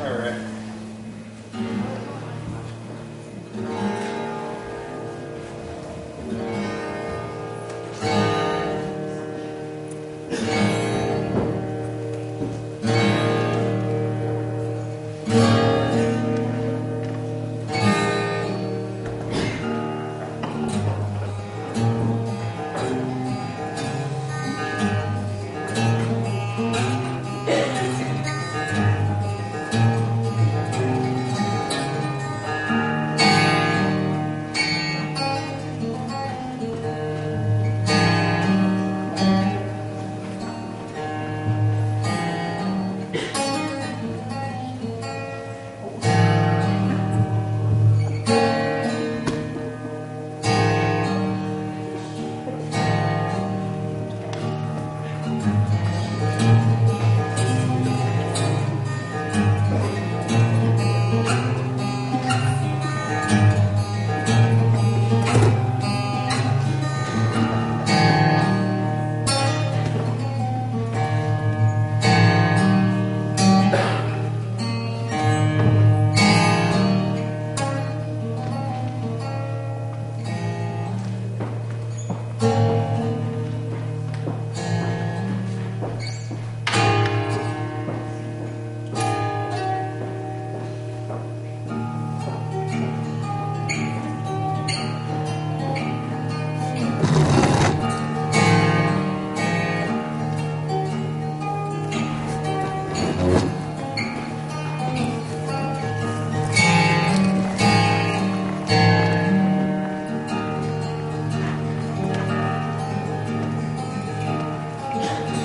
All right. Yeah.